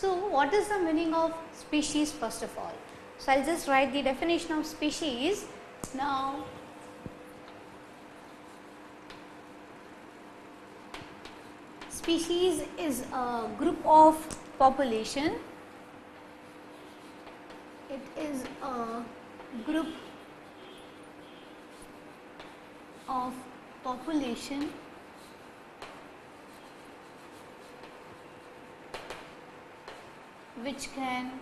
So, what is the meaning of species first of all? So, I will just write the definition of species. Now, species is a group of population. It is a group of population which can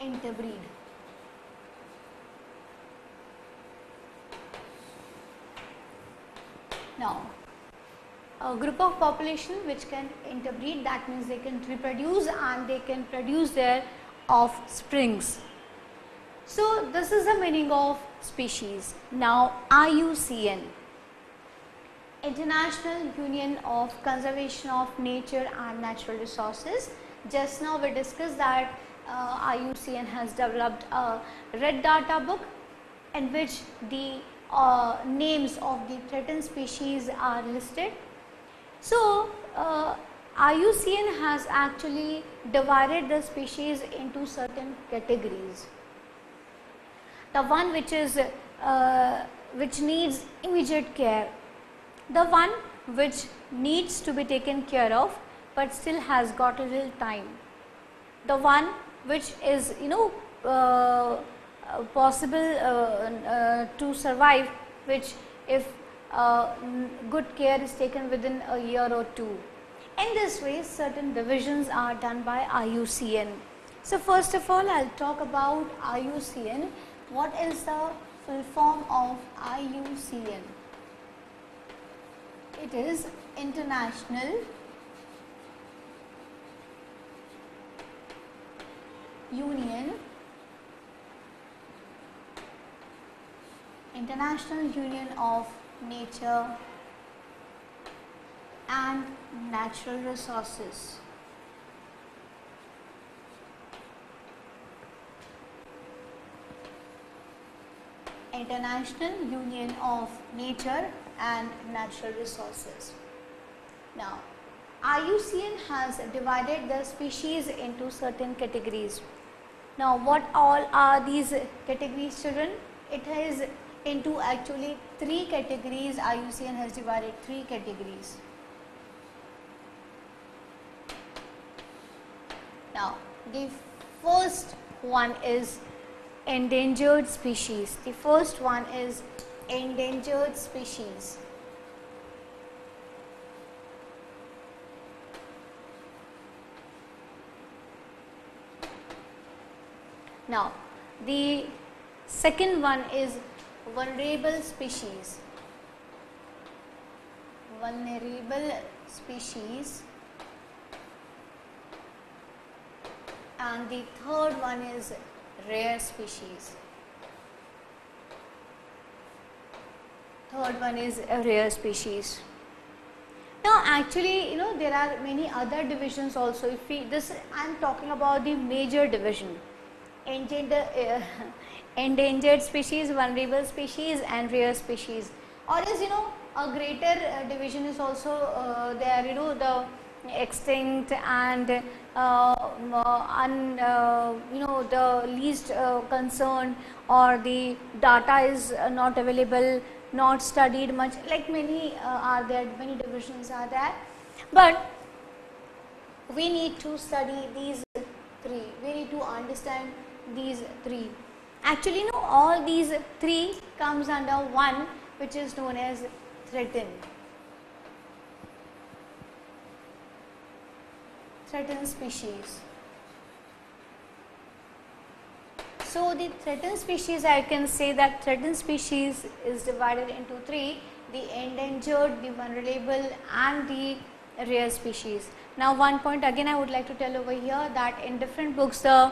interbreed. Now, a group of population which can interbreed that means they can reproduce and they can produce their offsprings. So, this is the meaning of species. Now, IUCN International Union of Conservation of Nature and Natural Resources. Just now we discussed that uh, IUCN has developed a red data book in which the uh, names of the threatened species are listed. So, uh, IUCN has actually divided the species into certain categories. The one which is uh, which needs immediate care the one which needs to be taken care of but still has got a little time. The one which is you know uh, possible uh, uh, to survive which if uh, good care is taken within a year or two. In this way certain divisions are done by IUCN. So first of all I will talk about IUCN. What is the full form of IUCN? It is international. Union. International union of nature and natural resources. International Union of Nature and natural resources. Now, IUCN has divided the species into certain categories. Now, what all are these categories children? It has into actually three categories IUCN has divided three categories. Now, the first one is endangered species. The first one is endangered species. Now, the second one is vulnerable species. Vulnerable species. And the third one is rare species. Third one is a rare species. Now actually you know there are many other divisions also. If we this I am talking about the major division. Endangered, uh, endangered species, vulnerable species and rare species. Or is you know a greater uh, division is also uh, there you know the extinct and uh, un, uh, you know the least uh, concern or the data is not available not studied much. Like many uh, are there many divisions are there. But we need to study these three. We need to understand these three. Actually no all these three comes under one which is known as threatened threatened species. So, the threatened species I can say that threatened species is divided into three the endangered, the vulnerable and the rare species. Now, one point again I would like to tell over here that in different books the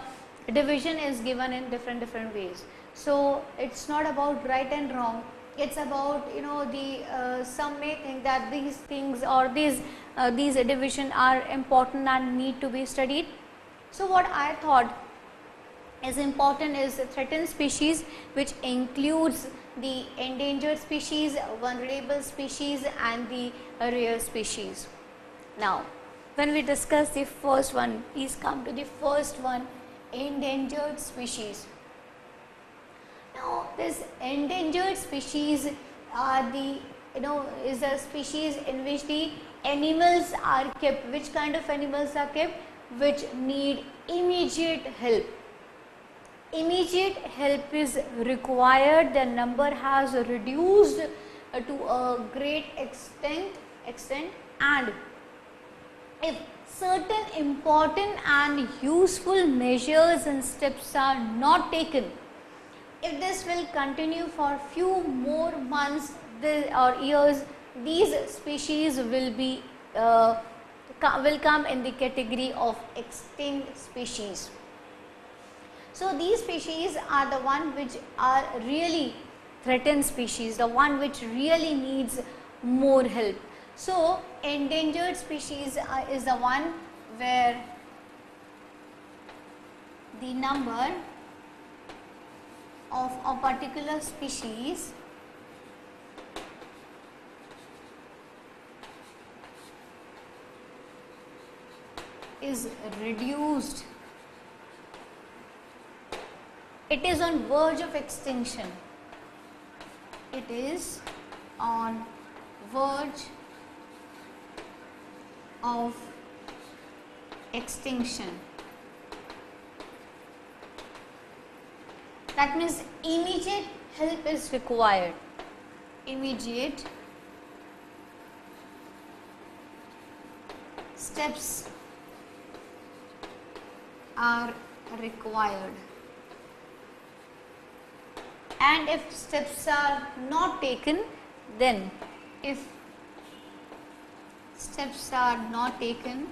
division is given in different different ways. So, it is not about right and wrong it's about you know the uh, some may think that these things or these uh, these division are important and need to be studied. So, what I thought is important is threatened species which includes the endangered species, vulnerable species and the rare species. Now, when we discuss the first one please come to the first one endangered species now this endangered species are the you know is a species in which the animals are kept which kind of animals are kept which need immediate help immediate help is required the number has reduced to a great extent extent and if certain important and useful measures and steps are not taken, if this will continue for few more months or years, these species will be uh, will come in the category of extinct species. So, these species are the one which are really threatened species, the one which really needs more help. So, endangered species uh, is the one where the number of a particular species is reduced. It is on verge of extinction. It is on verge of extinction. That means immediate help is required. Immediate steps are required. And if steps are not taken, then if steps are not taken,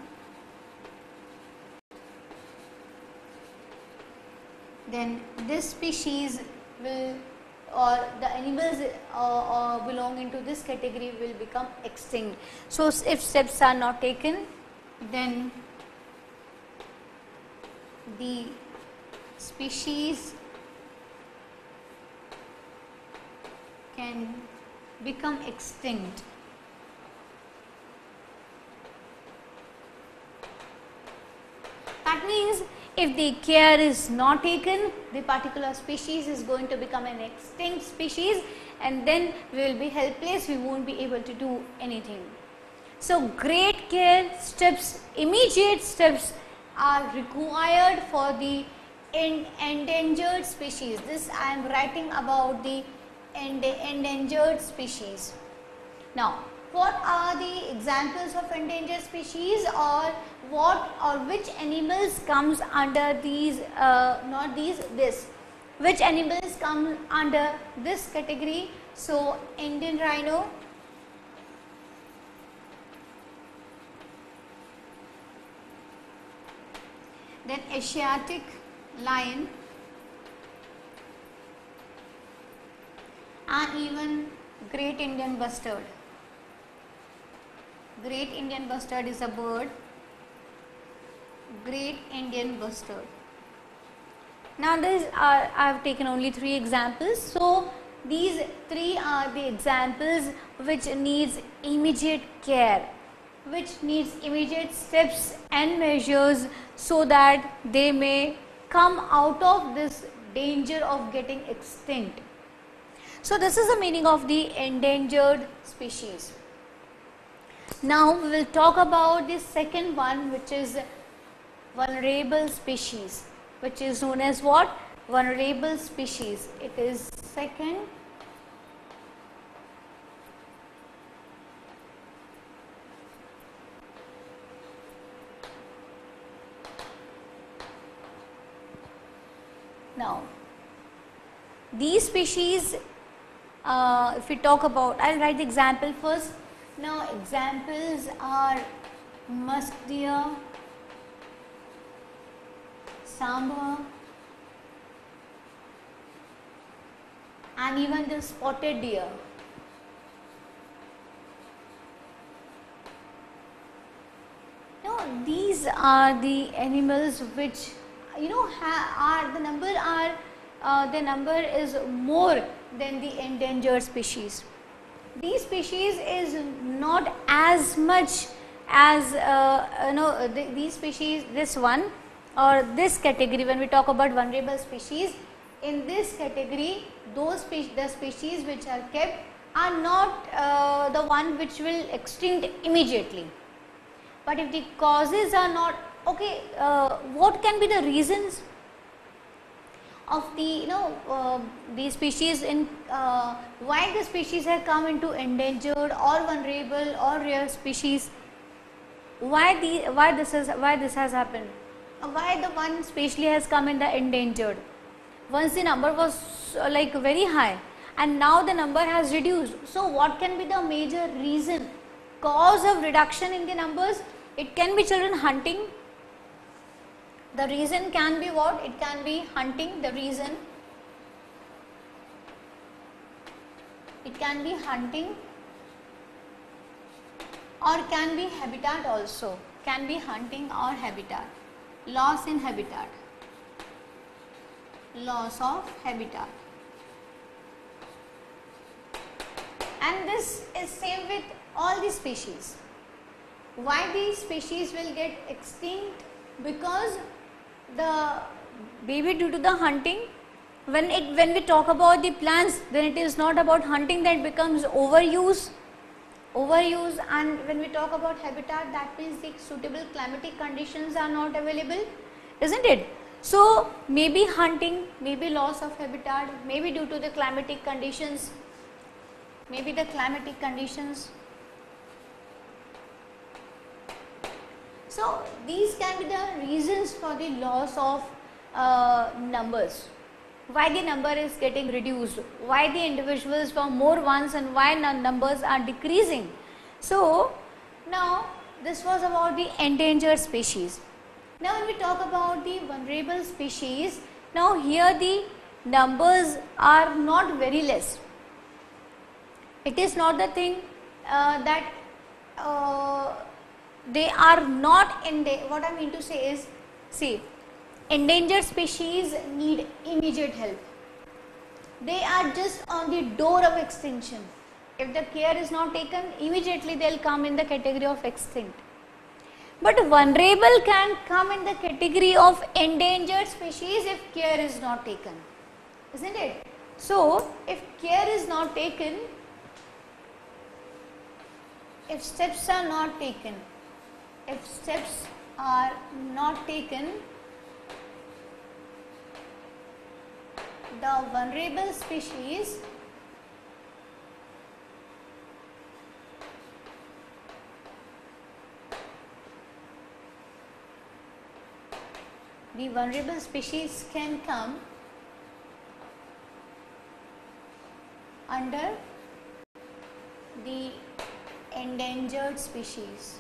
then this species will or the animals uh, uh, belonging to this category will become extinct. So, if steps are not taken then the species can become extinct. That means if the care is not taken, the particular species is going to become an extinct species and then we will be helpless, we won't be able to do anything. So, great care steps, immediate steps are required for the endangered species. This I am writing about the endangered species. Now, what are the examples of endangered species or what or which animals comes under these uh, not these this? Which animals come under this category? So indian rhino. Then asiatic lion and even great indian bustard great indian bustard is a bird great Indian bustard. Now this are, I have taken only three examples. So these three are the examples which needs immediate care, which needs immediate steps and measures so that they may come out of this danger of getting extinct. So this is the meaning of the endangered species. Now we will talk about the second one which is vulnerable species which is known as what? Vulnerable species. It is second Now, these species, uh, if we talk about, I will write the example first. Now, examples are musk deer, sambar and even the spotted deer. Now these are the animals which you know are the number are uh, the number is more than the endangered species. These species is not as much as uh, know these species this one or this category when we talk about vulnerable species in this category those the species which are kept are not uh, the one which will extinct immediately. But if the causes are not okay, uh, what can be the reasons of the you know uh, the species in uh, why the species have come into endangered or vulnerable or rare species. Why the why this is why this has happened? Why the one species has come in the endangered? Once the number was uh, like very high and now the number has reduced. So what can be the major reason cause of reduction in the numbers? It can be children hunting the reason can be what? It can be hunting. The reason? It can be hunting. Or can be habitat also. Can be hunting or habitat. Loss in habitat. Loss of habitat. And this is same with all the species. Why these species will get extinct? Because the baby due to the hunting when it when we talk about the plants then it is not about hunting that becomes overuse overuse and when we talk about habitat that means the suitable climatic conditions are not available isn't it? So maybe hunting maybe loss of habitat maybe due to the climatic conditions maybe the climatic conditions so these can be the reasons for the loss of uh, numbers why the number is getting reduced, why the individuals were more ones and why numbers are decreasing. So, now this was about the endangered species. Now when we talk about the vulnerable species, now here the numbers are not very less. It is not the thing uh, that uh, they are not in what I mean to say is see endangered species need immediate help. They are just on the door of extinction. If the care is not taken, immediately they will come in the category of extinct. But vulnerable can come in the category of endangered species if care is not taken. Isn't it? So, if care is not taken, if steps are not taken, if steps are not taken, the vulnerable species the vulnerable species can come under the endangered species.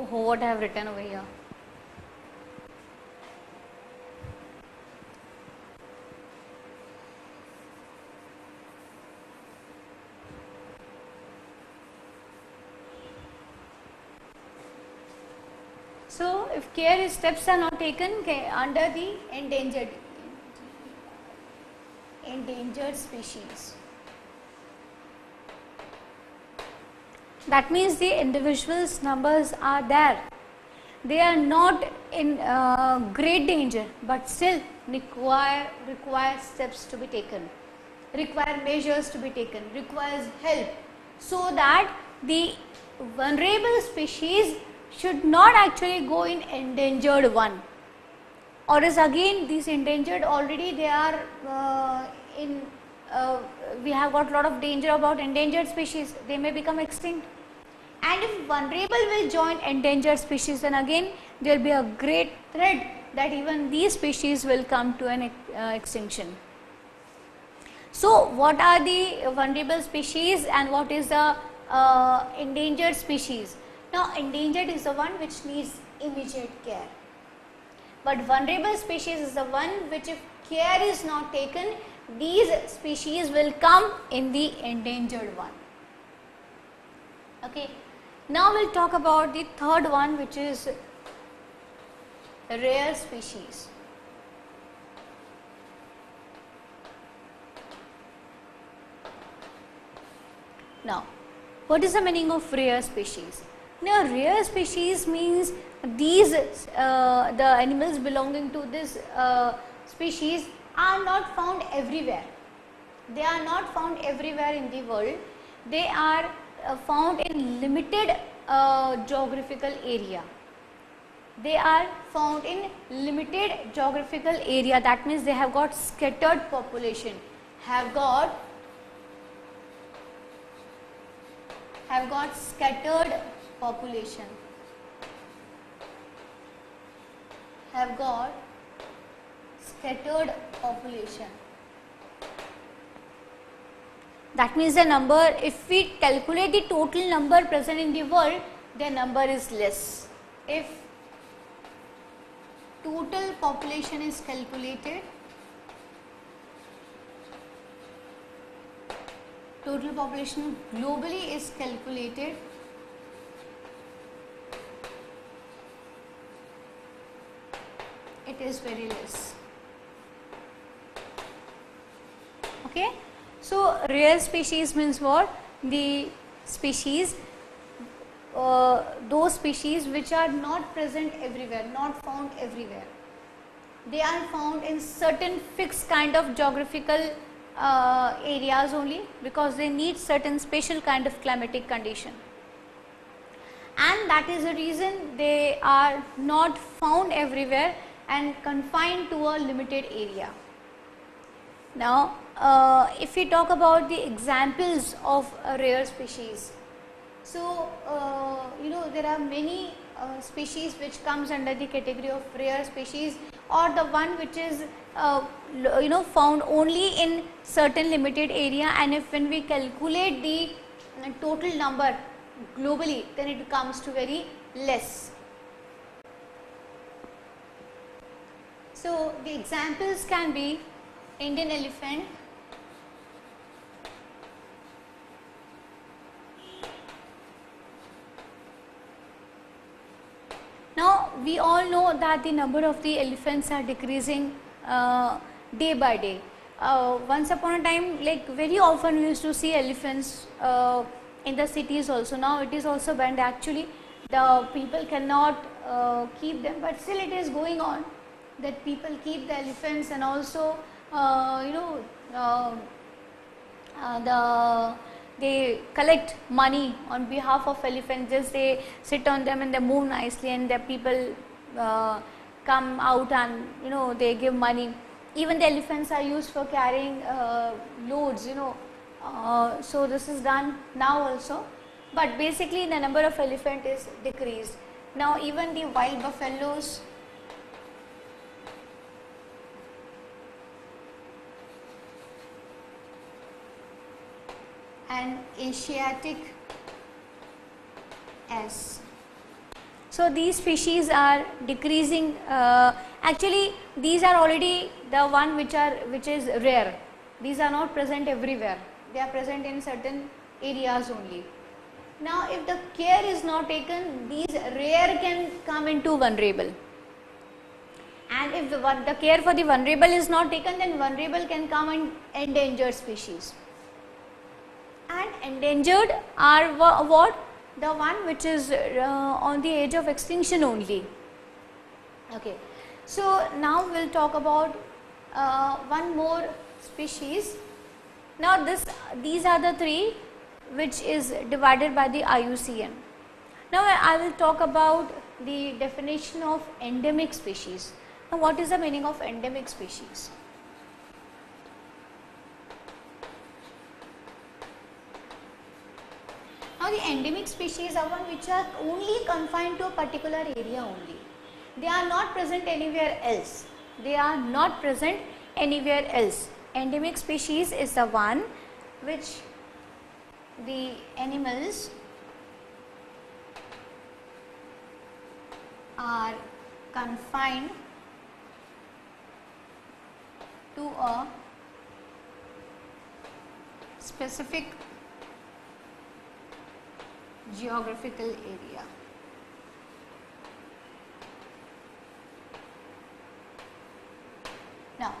Oh, what I have written over here. So, if care steps are not taken under the endangered endangered species. That means the individuals numbers are there. They are not in uh, great danger but still require require steps to be taken. Require measures to be taken. Requires help. So that the vulnerable species should not actually go in endangered one. Or is again these endangered already they are uh, in uh, we have got lot of danger about endangered species. They may become extinct and if vulnerable will join endangered species then again there will be a great threat that even these species will come to an uh, extinction. So, what are the vulnerable species and what is the uh, endangered species? Now, endangered is the one which needs immediate care, but vulnerable species is the one which if care is not taken, these species will come in the endangered one. Okay. Now we will talk about the third one which is rare species. Now, what is the meaning of rare species? Now, rare species means these uh, the animals belonging to this uh, species are not found everywhere. They are not found everywhere in the world. They are uh, found in limited uh, geographical area. They are found in limited geographical area that means they have got scattered population have got have got scattered population have got scattered population that means the number if we calculate the total number present in the world the number is less. If total population is calculated total population globally is calculated it is very less. Okay so rare species means what? The species uh, those species which are not present everywhere not found everywhere. They are found in certain fixed kind of geographical uh, areas only because they need certain special kind of climatic condition. And that is the reason they are not found everywhere and confined to a limited area. Now, uh, if we talk about the examples of rare species, so uh, you know there are many uh, species which comes under the category of rare species or the one which is uh, you know found only in certain limited area and if when we calculate the uh, total number globally then it comes to very less. So, the examples can be Indian elephant, Now, we all know that the number of the elephants are decreasing uh, day by day. Uh, once upon a time like very often we used to see elephants uh, in the cities also. Now, it is also banned actually the people cannot uh, keep them, but still it is going on that people keep the elephants and also uh, you know uh, the they collect money on behalf of elephants. Just they sit on them and they move nicely and the people uh, come out and you know they give money. Even the elephants are used for carrying uh, loads you know. Uh, so this is done now also. But basically the number of elephant is decreased. Now even the wild buffaloes and Asiatic S. So, these species are decreasing uh, actually these are already the one which are which is rare these are not present everywhere they are present in certain areas only. Now, if the care is not taken these rare can come into vulnerable and if the, the care for the vulnerable is not taken then vulnerable can come in endangered species and endangered are what? The one which is uh, on the edge of extinction only. Okay. So now we'll talk about uh, one more species. Now this these are the three which is divided by the IUCN now I will talk about the definition of endemic species. Now what is the meaning of endemic species Now the endemic species are one which are only confined to a particular area only. They are not present anywhere else. They are not present anywhere else. Endemic species is the one which the animals are confined to a specific geographical area. Now,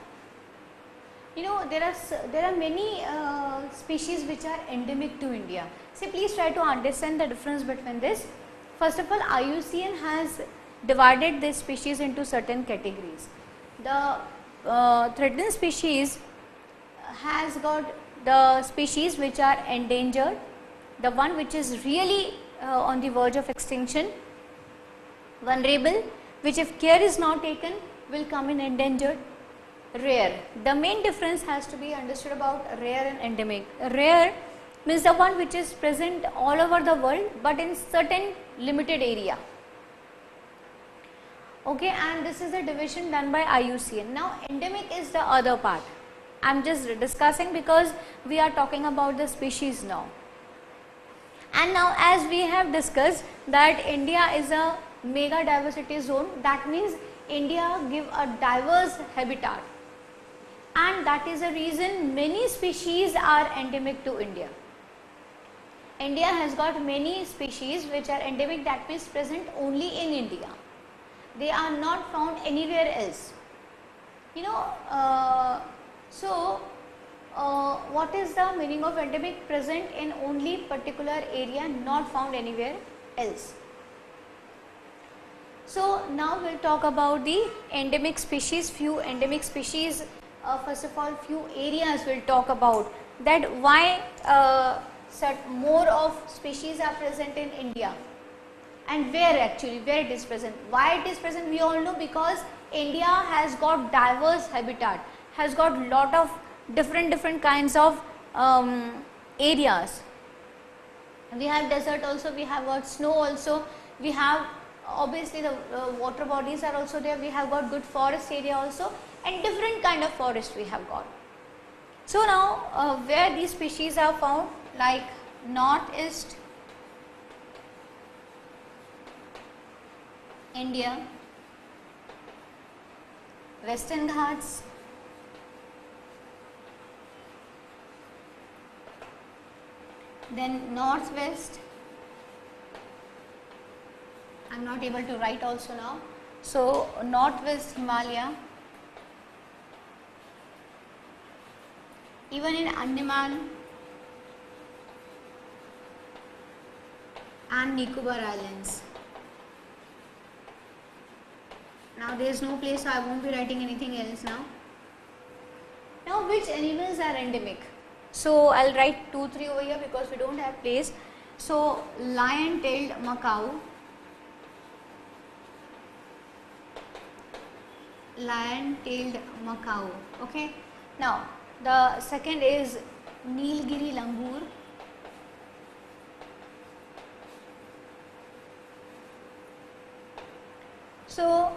you know there are there are many uh, species which are endemic to India. See, please try to understand the difference between this. First of all, IUCN has divided this species into certain categories. The uh, threatened species has got the species which are endangered, the one which is really uh, on the verge of extinction, vulnerable, which if care is not taken will come in endangered, rare. The main difference has to be understood about rare and endemic. Rare means the one which is present all over the world but in certain limited area. Okay, and this is the division done by IUCN. Now, endemic is the other part. I am just discussing because we are talking about the species now. And now as we have discussed that India is a mega diversity zone that means India give a diverse habitat and that is the reason many species are endemic to India. India has got many species which are endemic that means present only in India. They are not found anywhere else. You know, uh, what is the meaning of endemic present in only particular area not found anywhere else. So now we'll talk about the endemic species, few endemic species. Uh, first of all, few areas we'll talk about that why uh, more of species are present in India and where actually where it is present. Why it is present we all know because India has got diverse habitat, has got lot of different different kinds of um, areas. We have desert also, we have got snow also, we have obviously the uh, water bodies are also there, we have got good forest area also and different kind of forest we have got. So now uh, where these species are found like northeast India, western Ghats, then northwest I am not able to write also now. So, northwest Himalaya, even in Andaman and Nicobar Islands. Now there is no place so I won't be writing anything else now. Now which animals are endemic? So I'll write 2 3 over here because we don't have place. So lion tailed macaque lion-tailed macaque. Okay. Now, the second is Nilgiri langur. So,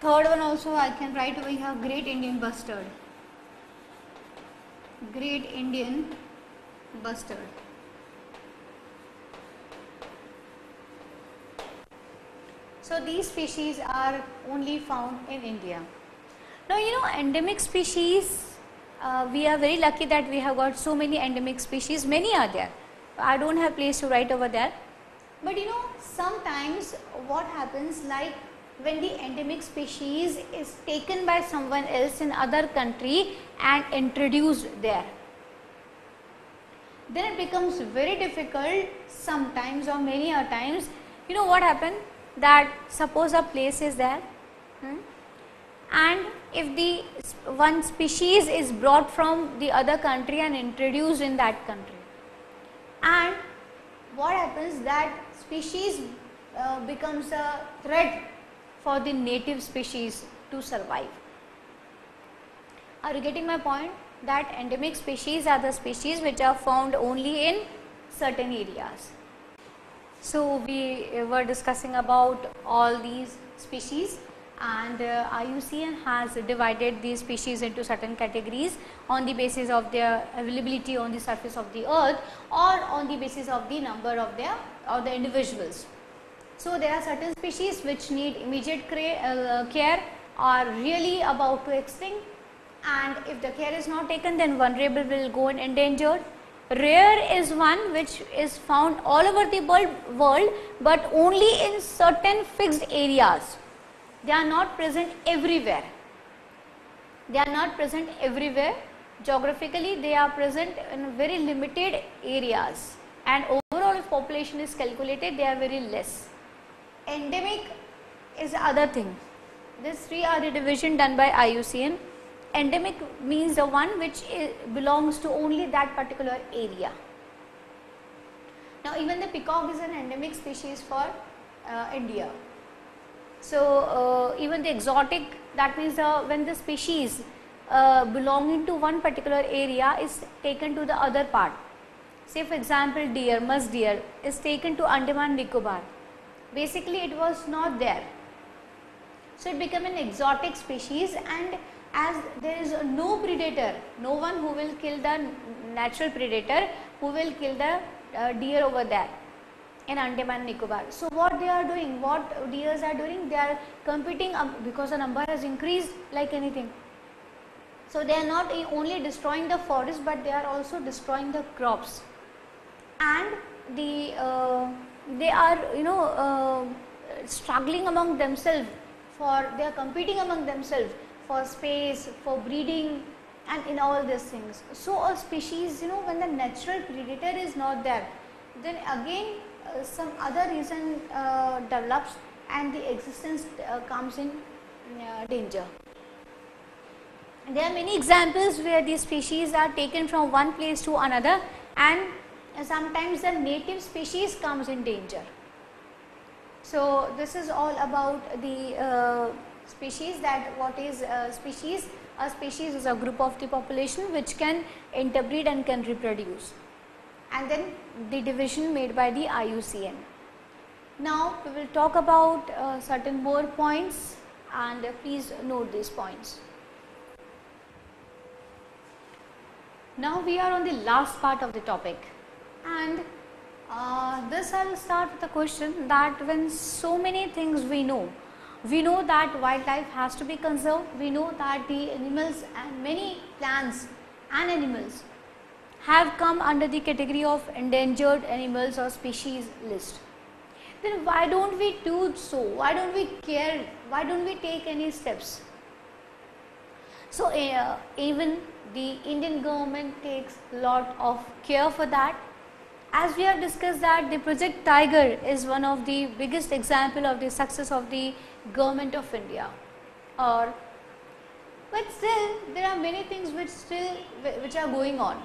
third one also I can write over here Great Indian Bustard. Great Indian Bustard. So these species are only found in India. Now you know endemic species, uh, we are very lucky that we have got so many endemic species, many are there. I don't have place to write over there. But you know sometimes what happens like when the endemic species is taken by someone else in other country and introduced there. Then it becomes very difficult sometimes or many a times. You know what happened? That suppose a place is there hmm, and if the one species is brought from the other country and introduced in that country. And what happens? That species uh, becomes a threat for the native species to survive. Are you getting my point? That endemic species are the species which are found only in certain areas. So, we were discussing about all these species and uh, IUCN has divided these species into certain categories on the basis of their availability on the surface of the earth or on the basis of the number of their or the individuals. So, there are certain species which need immediate uh, care are really about to extinct and if the care is not taken then vulnerable will go and endangered Rare is one which is found all over the world but only in certain fixed areas. They are not present everywhere. They are not present everywhere geographically they are present in very limited areas and overall if population is calculated they are very less. Endemic is other thing. These three are the division done by IUCN. Endemic means the one which belongs to only that particular area. Now even the peacock is an endemic species for uh, India. So uh, even the exotic that means uh, when the species uh, belonging to one particular area is taken to the other part. Say for example deer, musk deer is taken to Andaman Nicobar. Basically it was not there. So it became an exotic species and as there is no predator, no one who will kill the natural predator who will kill the uh, deer over there in Andaman Nicobar. So what they are doing, what deers are doing, they are competing um, because the number has increased like anything. So they are not only destroying the forest but they are also destroying the crops and the uh, they are you know uh, struggling among themselves for they are competing among themselves for space, for breeding and in all these things. So a species you know when the natural predator is not there then again uh, some other reason uh, develops and the existence uh, comes in uh, danger. There are many examples where these species are taken from one place to another and sometimes the native species comes in danger. So, this is all about the uh, species that what is a species? A species is a group of the population which can interbreed and can reproduce and then the division made by the IUCN. Now, we will talk about uh, certain more points and uh, please note these points. Now, we are on the last part of the topic and uh, this I will start with a question that when so many things we know, we know that wildlife has to be conserved, we know that the animals and many plants and animals have come under the category of endangered animals or species list. Then why don't we do so? Why don't we care? Why don't we take any steps? So uh, even the Indian government takes lot of care for that. As we have discussed that the project Tiger is one of the biggest example of the success of the government of India. Or but still there are many things which still which are going on.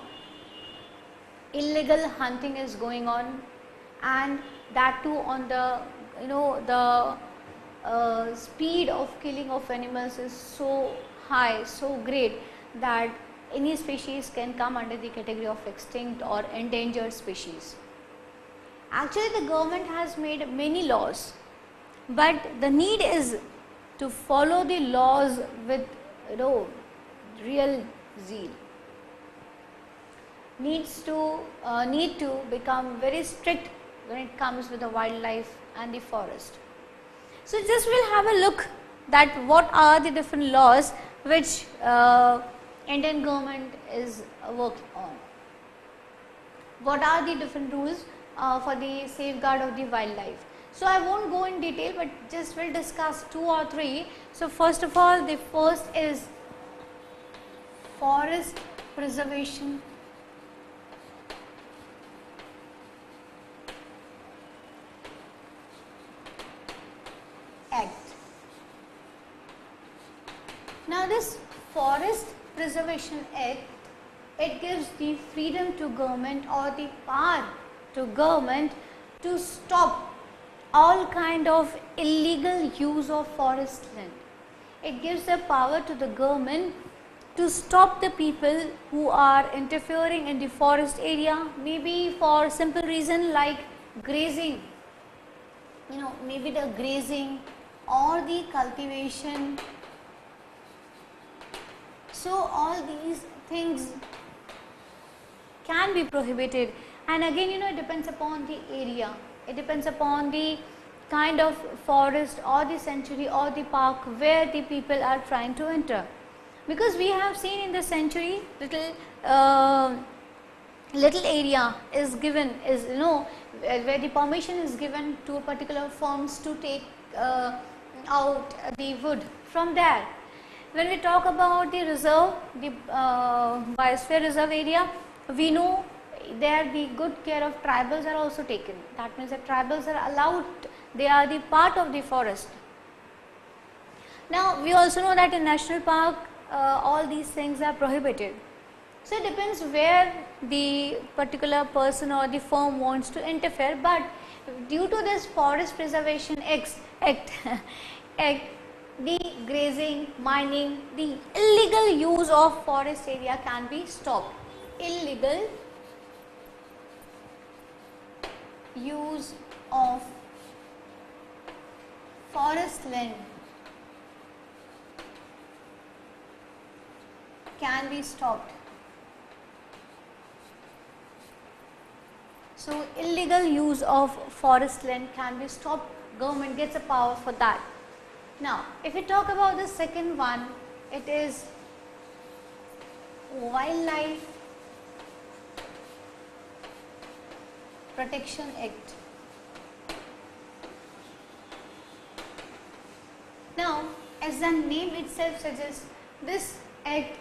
Illegal hunting is going on and that too on the you know the uh, speed of killing of animals is so high so great that any species can come under the category of extinct or endangered species. Actually the government has made many laws but the need is to follow the laws with you know real zeal needs to uh, need to become very strict when it comes with the wildlife and the forest. So, just we will have a look that what are the different laws which uh, Indian government is working on. What are the different rules uh, for the safeguard of the wildlife. So, I not go in detail, but just will discuss two or three. So, first of all the first is forest preservation Act. Now this Forest Preservation Act, it gives the freedom to government or the power to government to stop all kind of illegal use of forest land. It gives the power to the government to stop the people who are interfering in the forest area maybe for simple reason like grazing you know maybe the grazing or the cultivation. So, all these things can be prohibited and again you know it depends upon the area, it depends upon the kind of forest or the sanctuary or the park where the people are trying to enter. Because we have seen in the sanctuary little uh, little area is given is you know where the permission is given to a particular firms to take uh, out the wood from there. When we talk about the reserve, the uh, biosphere reserve area, we know there the good care of tribals are also taken. That means the tribals are allowed, they are the part of the forest. Now, we also know that in national park, uh, all these things are prohibited. So, it depends where the particular person or the firm wants to interfere, but due to this Forest Preservation Act, act, act the grazing, mining, the illegal use of forest area can be stopped. Illegal use of forest land can be stopped. So, illegal use of forest land can be stopped, government gets a power for that. Now, if we talk about the second one, it is Wildlife Protection Act. Now, as the name itself suggests, this act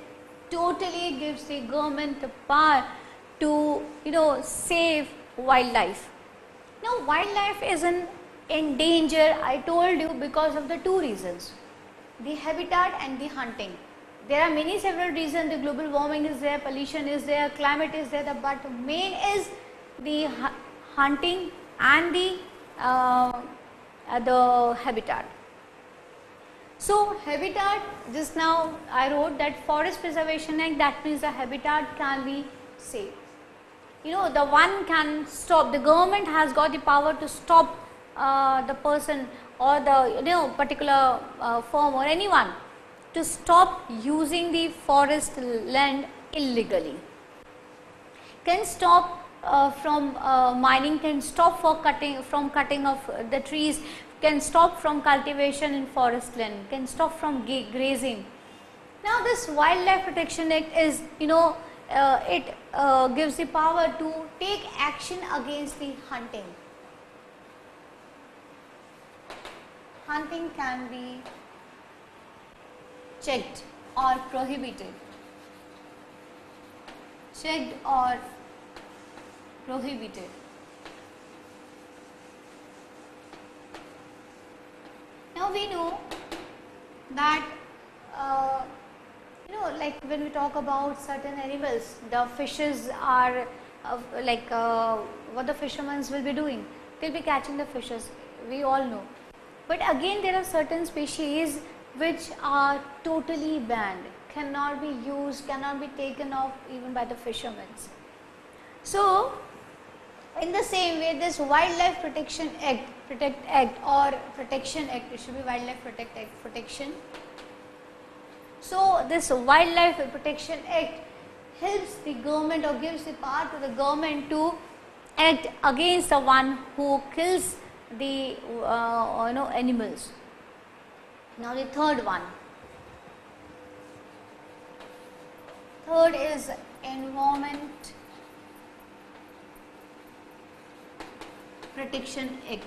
totally gives the government the power to, you know, save wildlife. Now, wildlife is an in danger I told you because of the two reasons the habitat and the hunting. There are many several reasons the global warming is there, pollution is there, climate is there but main is the hunting and the, uh, uh, the habitat. So, habitat just now I wrote that forest preservation act that means the habitat can be saved. You know the one can stop the government has got the power to stop uh, the person or the you know particular uh, firm or anyone to stop using the forest land illegally. Can stop uh, from uh, mining can stop for cutting from cutting of the trees can stop from cultivation in forest land can stop from grazing. Now this wildlife protection act is you know uh, it uh, gives the power to take action against the hunting hunting can be checked or prohibited. Checked or prohibited. Now we know that uh, you know like when we talk about certain animals the fishes are uh, like uh, what the fishermen will be doing they will be catching the fishes we all know but again there are certain species which are totally banned, cannot be used, cannot be taken off even by the fishermen. So, in the same way this Wildlife Protection Act, Protect Act or Protection Act, it should be Wildlife Protect Act, Protection. So, this Wildlife Protection Act helps the government or gives the power to the government to act against the one who kills the uh, you know animals. Now the third one. Third is Environment Protection Act.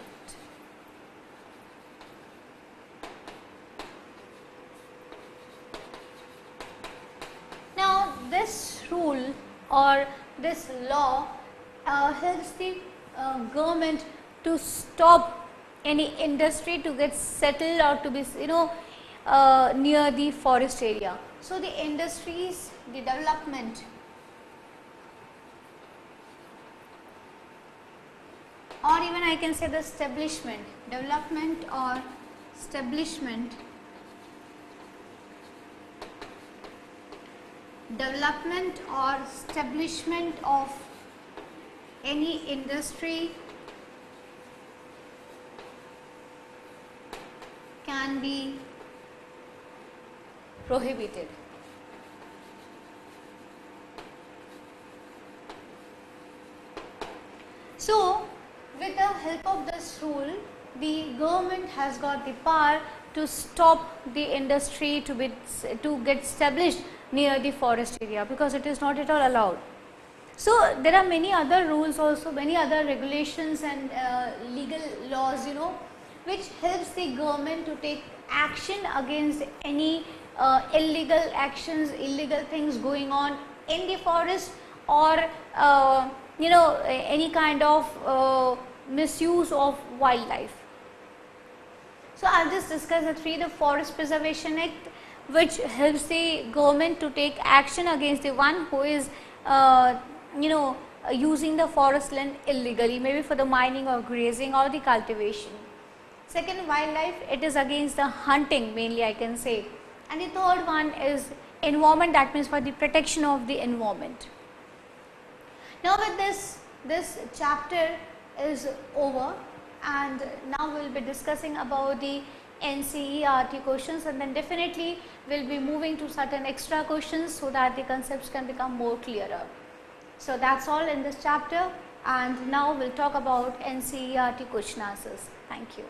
Now this rule or this law uh, helps the uh, government to stop any industry to get settled or to be you know uh, near the forest area. So, the industries the development or even I can say the establishment development or establishment development or establishment of any industry can be prohibited. So, with the help of this rule, the government has got the power to stop the industry to be to get established near the forest area because it is not at all allowed. So, there are many other rules also, many other regulations and uh, legal laws, you know, which helps the government to take action against any uh, illegal actions, illegal things going on in the forest or uh, you know any kind of uh, misuse of wildlife. So, I will just discuss the three the Forest Preservation Act which helps the government to take action against the one who is uh, you know using the forest land illegally maybe for the mining or grazing or the cultivation. Second wildlife it is against the hunting mainly I can say and the third one is environment that means for the protection of the environment. Now with this this chapter is over and now we will be discussing about the NCERT questions and then definitely we will be moving to certain extra questions so that the concepts can become more clearer. So that is all in this chapter and now we will talk about NCERT question answers. Thank you.